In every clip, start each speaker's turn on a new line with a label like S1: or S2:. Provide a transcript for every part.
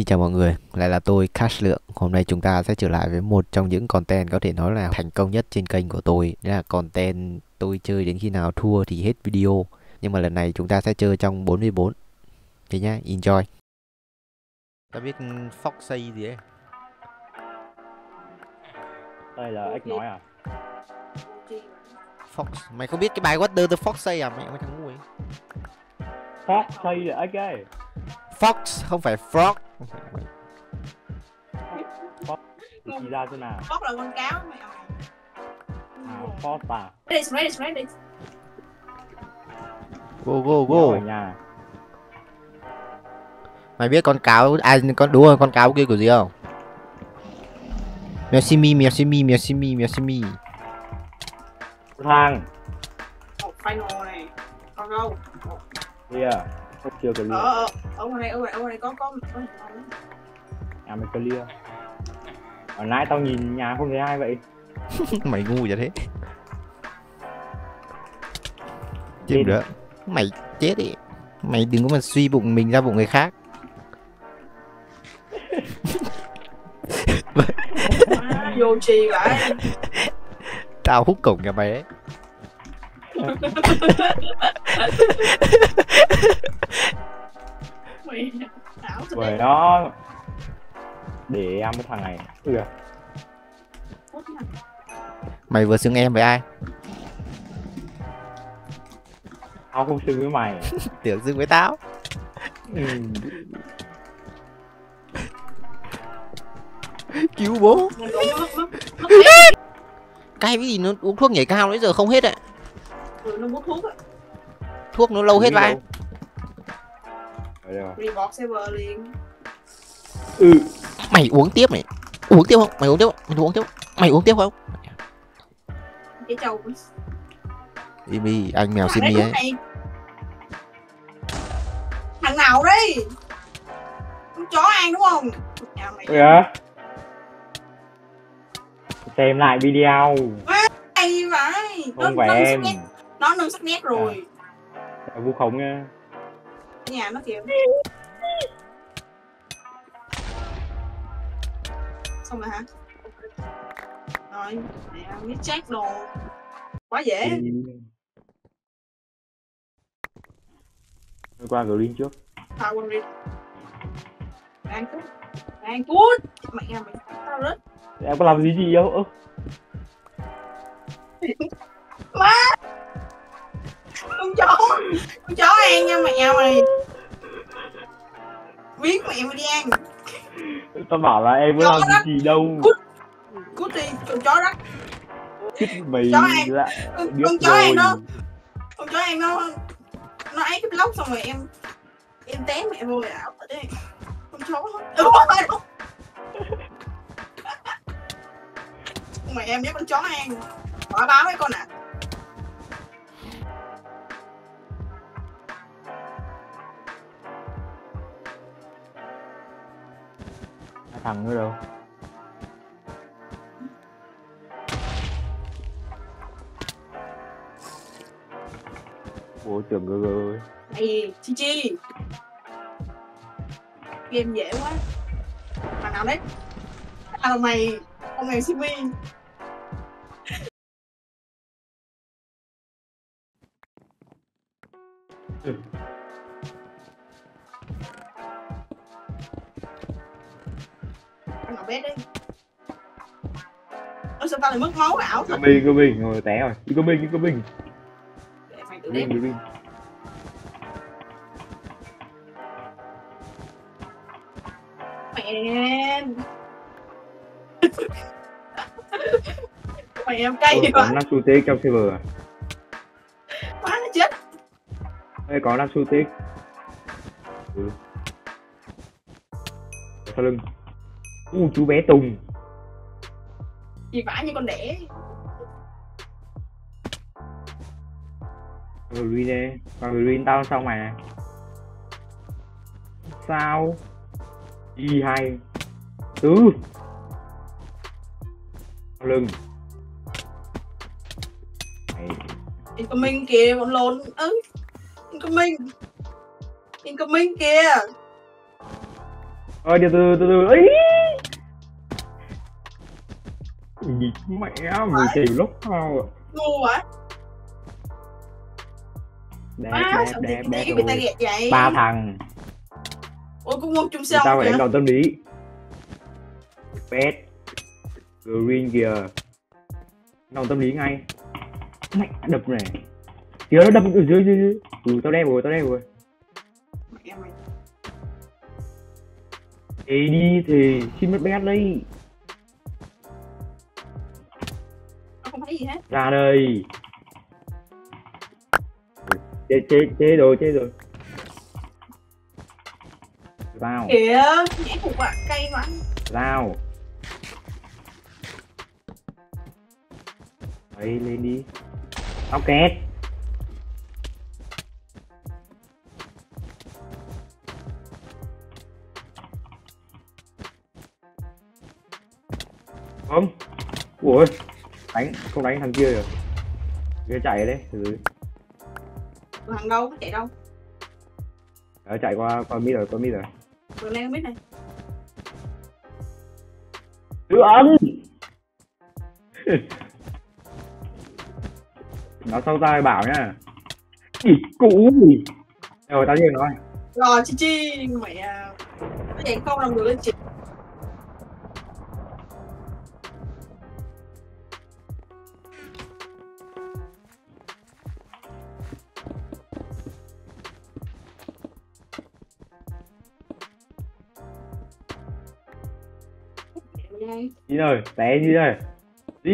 S1: Xin chào mọi người, lại là tôi Cash Lượng. Hôm nay chúng ta sẽ trở lại với một trong những content có thể nói là thành công nhất trên kênh của tôi. Đó là content tôi chơi đến khi nào thua thì hết video. Nhưng mà lần này chúng ta sẽ chơi trong 44 Thế nhá, enjoy. Ta biết Foxy gì ấy.
S2: Đây là ếch nói à?
S1: Fox, mày không biết cái bài What the, the Foxy à, mày, mày thằng ngu ấy.
S2: Fox xây là ếch ấy.
S1: Fox, không phải Frog
S2: chỉ ra thế nào
S3: Fox là con cáo mày
S2: à, Fox à?
S3: Ready, ready, ready.
S1: Go go go.
S2: Nhà.
S1: Mày biết con cáo, à con đúng rồi, con cáo kia của gì không? Mèo Simi, mèo Simi, mèo Simi, mèo Simi
S2: thang
S3: Một final này. Con đâu?
S2: không chưa clear
S3: Ở ở ngoài đây, ở ngoài ở ngoài đây có có có.
S2: Nhà mày clear ở nãy tao nhìn nhà không thấy ai vậy.
S1: Mày ngu vậy thế. Chết nữa Mày chết đi. Mày đừng có mà suy bụng mình ra bụng người khác.
S3: À, vô chi lại.
S1: Tao hút cổng nhà mày ấy.
S3: Mày ảo thật
S2: bởi đó để em cái thằng này. Ừ.
S1: Mày vừa xưng em với ai?
S2: Tao không xưng với mày.
S1: Tưởng xưng với tao.
S2: Ừ.
S1: Cứu bố. Cái gì nó uống thuốc nhảy cao nãy giờ không hết ạ
S3: nó hút thuốc á.
S1: Thuốc nó lâu hết
S2: Đi
S1: vai.
S3: Report server liền.
S2: ừ
S1: Mày uống tiếp này Uống tiếp không? Mày uống tiếp không? Mày uống tiếp không? Mày uống tiếp không?
S3: Cái trâu.
S1: Imi, anh mèo Simi ấy.
S3: Thằng nào đây? Con chó ăn đúng không? Mày.
S2: ừ à. xem lại video
S3: Hay vậy.
S2: không phải em
S3: Nó nâng sắc nét rồi.
S2: vu khống nha
S3: nhà nó kìa. Xong rồi hả? Rồi, nè, biết check đồ. Quá dễ.
S2: Tôi qua green trước
S3: Power read. Đang cút. Đang cút. Mẹ mày tao rớt.
S2: em có làm gì gì đâu ơ
S3: Con chó. Con chó ăn nha mẹ mày. Biết mẹ mày đi ăn.
S2: tao bảo là em có làm
S3: đó.
S2: gì gì đâu
S3: Cút đi, con chó đó.
S2: mày
S3: Chó ăn.
S2: lại
S3: Con, con chó ăn
S2: rồi
S3: nó. Con chó ăn nó. Nó ấy cái block xong rồi em. Em té mẹ vô rồi ảo thật đấy. Con chó phải không? Mẹ em với con chó ăn. Quả báo với con ạ. À.
S2: thằng nữa đâu. Ủa tưởng gơ gơ ơi
S3: Này, Chi Chi. Game dễ quá. Thằng nào đấy? À là mày Con mèo Simi Thằng nào bé đi. Ôi sao tao lại mất máu ảo? Thật
S2: cơ bình rồi té rồi. Đi bình đi bình
S3: Để mày tự đếm mẹ em. Mẹ em cay quá
S2: Có 5 xu tích trong server à?
S3: Quá nó chết.
S2: Đây có 5 xu tích Ừ. Sau lưng U chú bé Tùng.
S3: Gì vãi như con đẻ.
S2: Green đây Còn green tao xong mà Sao? Y hai Tứ Sau lưng. Mày
S3: incoming kìa bọn lồn. Ứ incoming. Incoming kìa.
S2: Ơi từ từ từ từ. Ấy gì mẹ mười triệu lúc sao
S3: ngu vậy
S2: đẹp
S3: à,
S2: đẹp đẹp đẹp
S3: người ta ghẹt vậy?
S2: Ba thằng.
S3: Ôi cũng ngon chung sao
S2: sao phải đánh tâm lý? Pet green kìa đầu tâm lý ngay. Mẹ đập này. Kìa nó đập ở dưới dưới dưới. Ừ tao đen rồi tao đen rồi.
S3: Mẹ mày.
S2: Thì đi thì xin mất bet đi
S3: gì hết.
S2: Ra đây. Chế chế chế đồ chế đồ. Sao
S3: kìa nhảy một quả cây mà
S2: sao đấy lên đi. Tao két. Không. Ui đánh không đánh thằng kia rồi kia chạy đấy ừ.
S3: thằng đâu có chạy đâu?
S2: Đó, chạy qua qua mid rồi qua mid rồi.
S3: Này không biết này.
S2: Đưa ấn! Nó sâu tay bảo nhá. Ý cũ Rồi tao nhìn nói
S3: rồi chi chi mẹ nó chạy không làm được lên chị Đây,
S2: Đi rồi, té đi đây. Đi.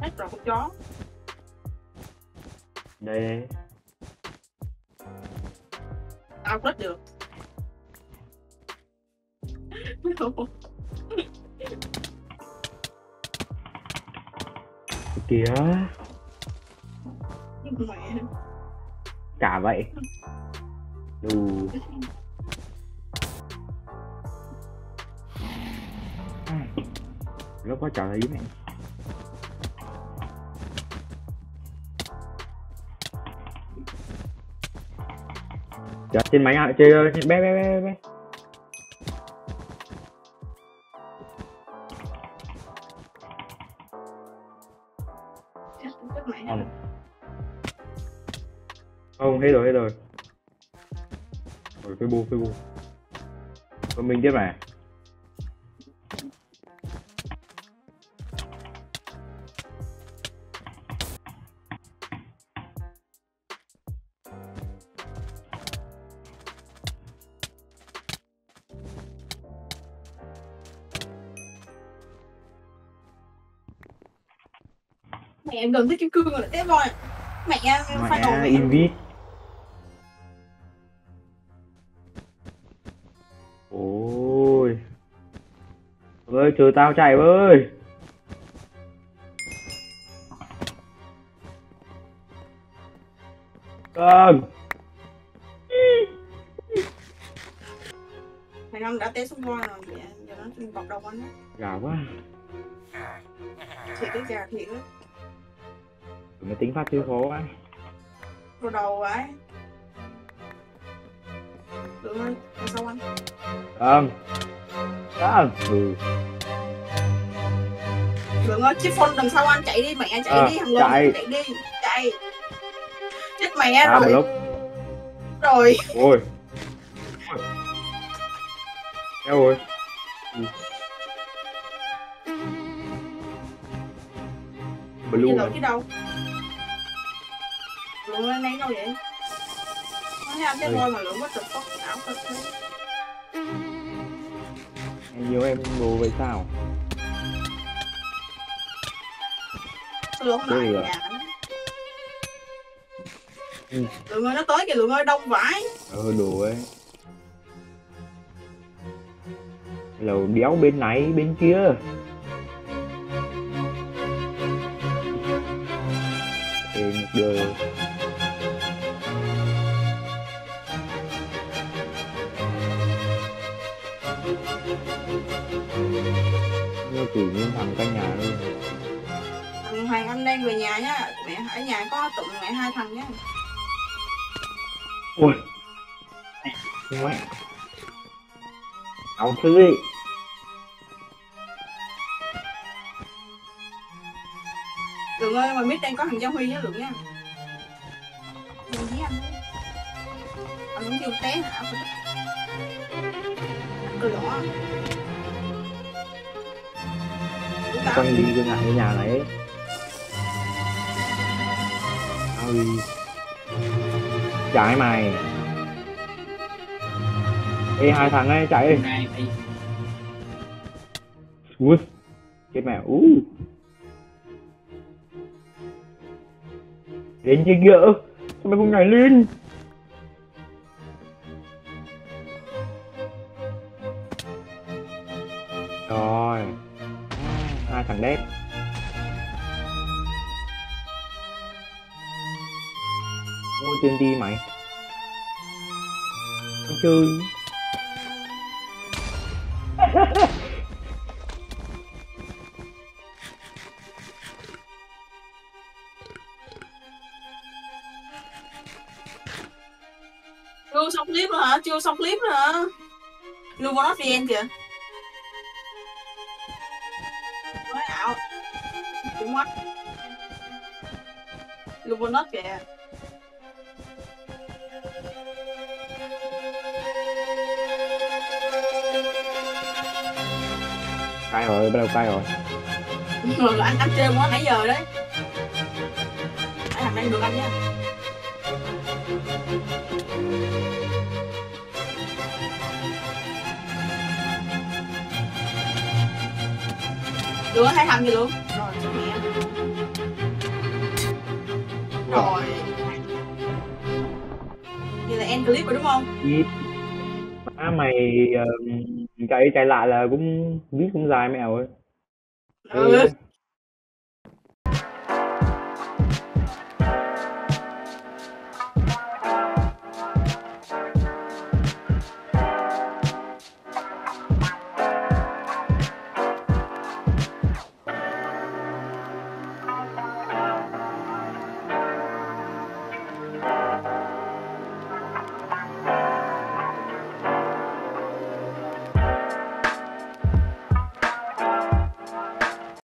S3: Hết rồi con chó.
S2: Đây đây.
S3: Tao rất được.
S2: Kìa.
S3: Mẹ.
S2: Cả vậy. Đủ Lúc có trời thấy mẹ Dạ, trên máy ạ, chơi trên bé bé bé bé Không. Không, hết rồi, hết rồi. Rồi, Facebook, Facebook. Còn mình tiếp này.
S3: Mẹ em gần tới kim cương rồi té voi mẹ phải đầu
S2: Mẹ, invite. Ôi. ơi, chờ tao chạy ơi. Vâng.
S3: thằng ông đã té xuống voi rồi mẹ giờ nó bọc đầu anh
S2: Gà quá.
S3: thiệt cái gà thiệt á
S2: Nó tính phát chưa khó quá.
S3: vào đầu vậy được ơi đằng sau anh
S2: Vâng. Vâng. Ừ.
S3: Lượng ơi, chiếc phone đằng sau anh chạy đi, mẹ chạy
S2: Ờ,
S3: đi, thằng
S2: chạy.
S3: lớn chạy đi, chạy. Chết mẹ
S2: À,
S3: rồi,
S2: lúc.
S3: rồi.
S2: Ôi. Eo ơi. Ừ. Blue à?
S3: rồi chứ đâu. Lượng ơi, nén đâu vậy? Nó anh cái
S2: Ừ.
S3: voi mà lượng quá trực có ảo thật thế.
S2: Nhiều em đồ vậy sao?
S3: Sao không
S2: Thế
S3: lại nhà.
S2: Ừ.
S3: Lượng ơi, nó tới kìa, lượng ơi, đông vãi.
S2: Ờ đồ ấy. Lầu đéo bên này bên kia. Ê, một đời. Như tự nhiên thằng căn nhà luôn.
S3: Thằng Hoàng Anh đang về nhà nhá. Mẹ ở nhà có tụi mẹ hai thằng nhá.
S2: Ui. Mẹ. Ông sư đi.
S3: Lượng ơi, ngoài mid đang có thằng Giao Huy với Lượng nha. Đừng với anh. Anh muốn kêu té hả? Cười đỏ
S2: con đi cái nhà, cái nhà này. Ôi. Chạy mày. Ê hai thằng ấy chạy đi. Ui. Chết mẹ. Ú. Đến chơi gỡ. Sao mày không nhảy lên? Chơi.
S3: Chưa xong clip nữa hả? Chưa xong clip nữa hả? Lưu vào nó VN kìa. Nói ảo. Cũng mất. Lưu vào nó kìa.
S2: Cay rồi, bắt đầu cay rồi.
S3: Rồi anh anh chơi món nãy giờ đấy. Anh thằng đang được anh nha. Được hai thằng gì luôn. Rồi, cho mẹ. Rồi. Vậy là end clip rồi đúng không?
S2: Ít. Má mày uh, chạy chạy lại là cũng viết cũng dài mèo ơi.
S3: Ừ.